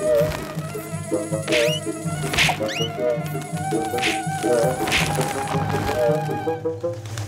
Thank you.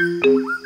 Thank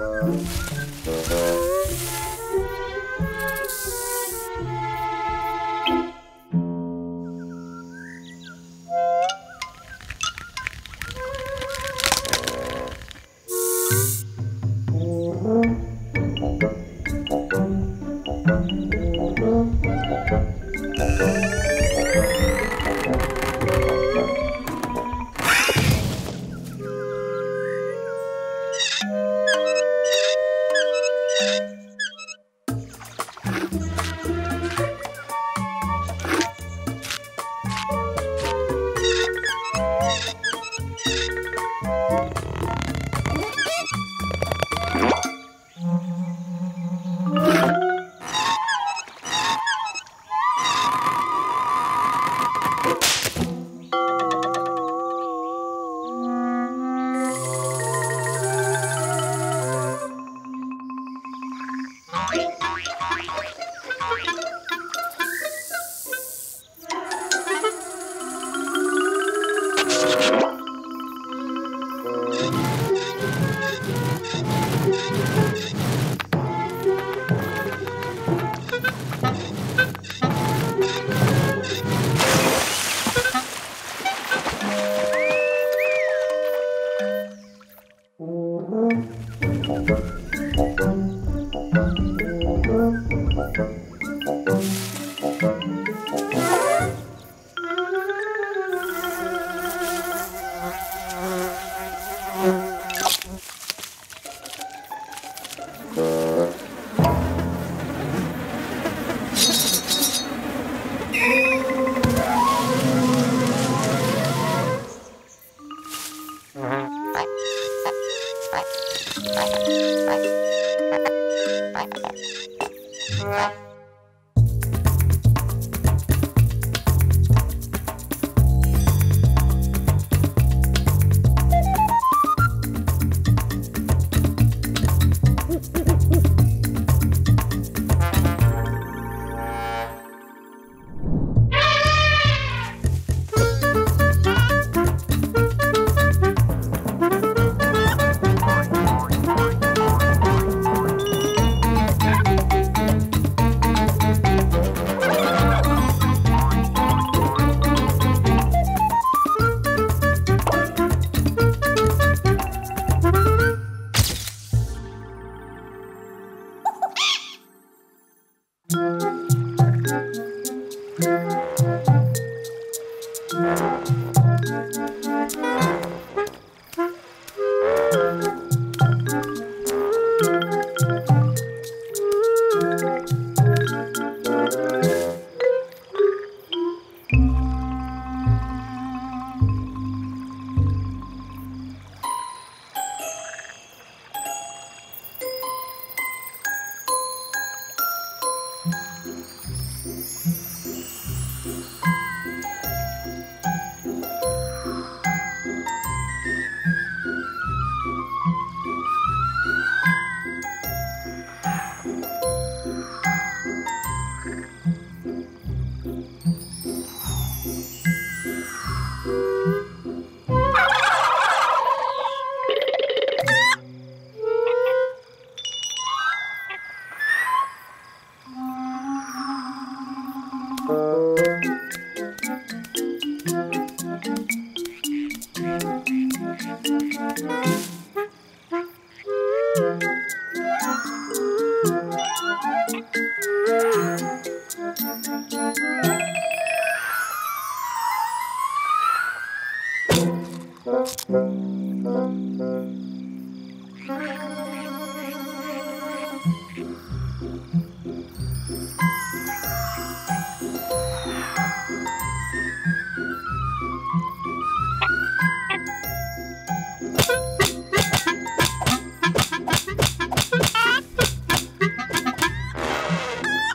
Música 了。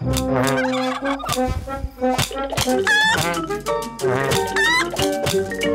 Thank you.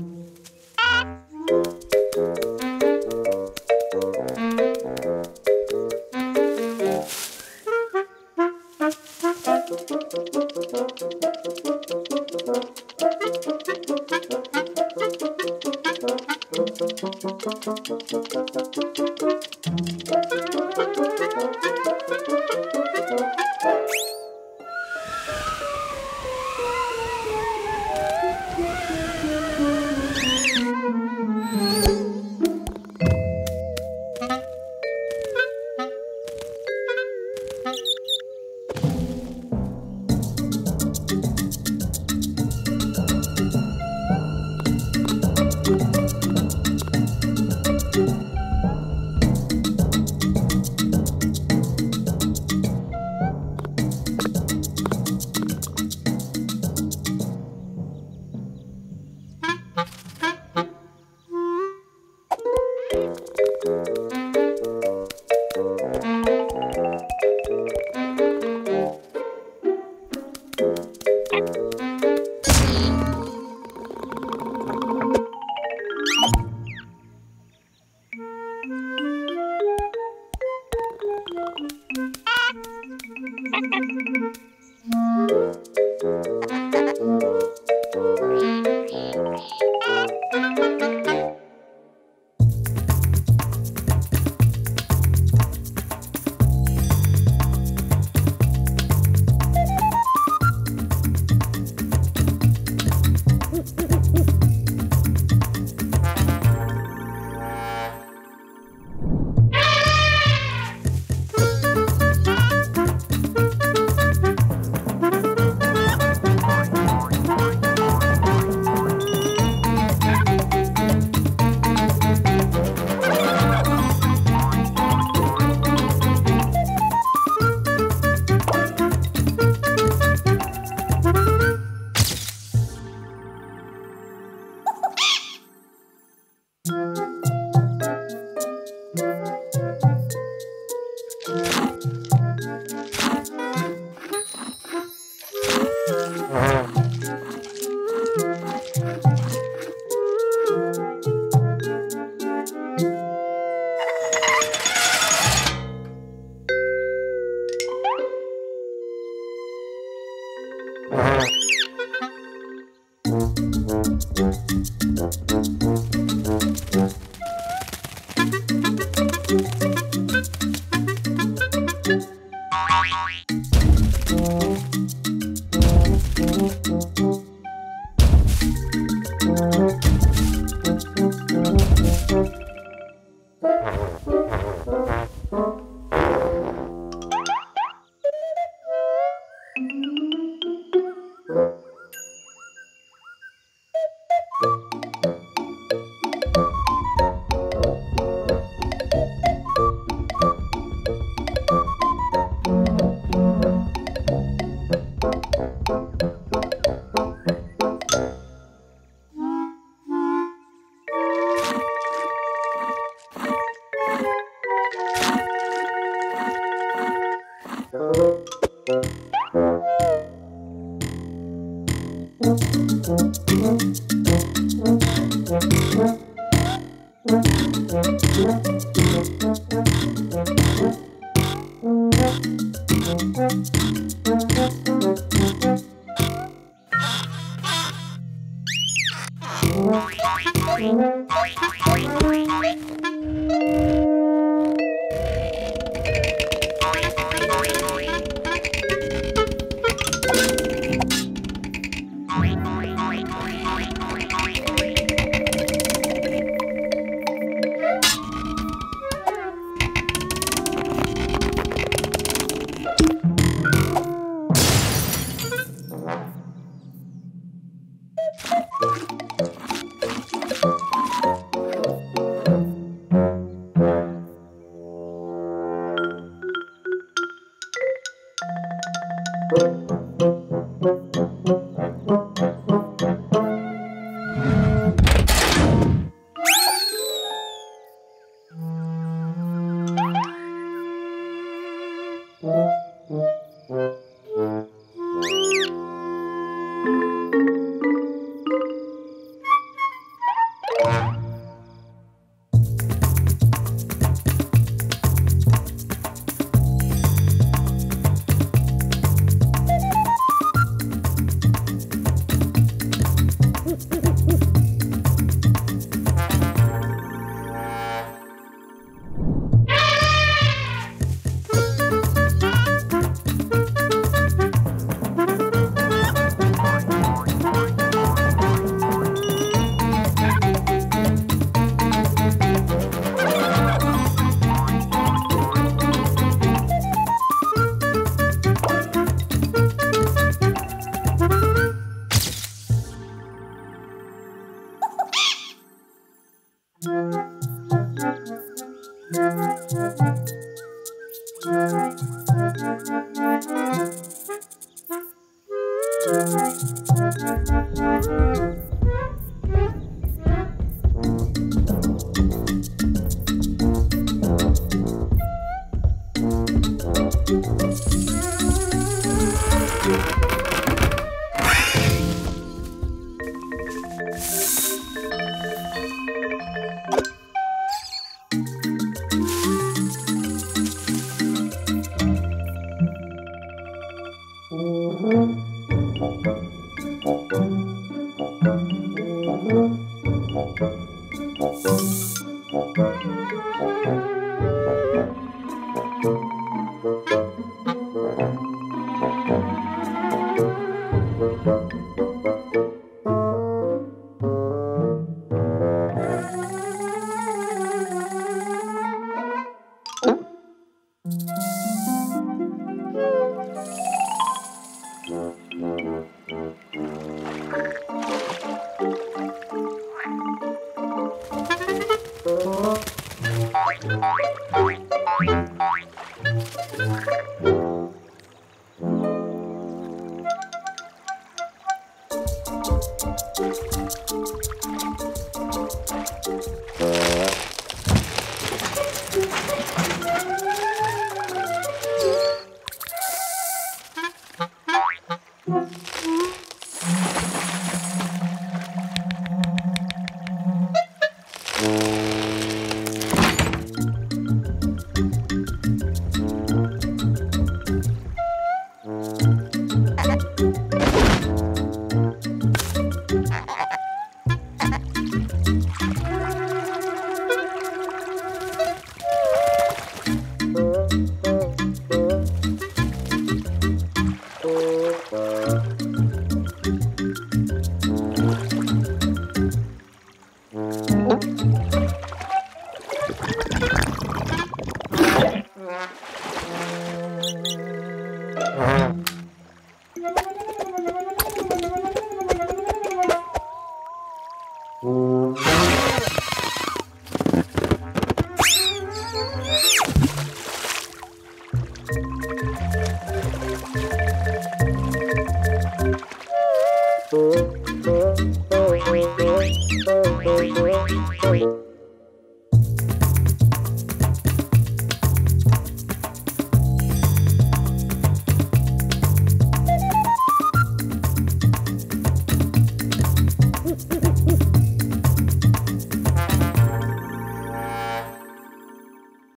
Yeah.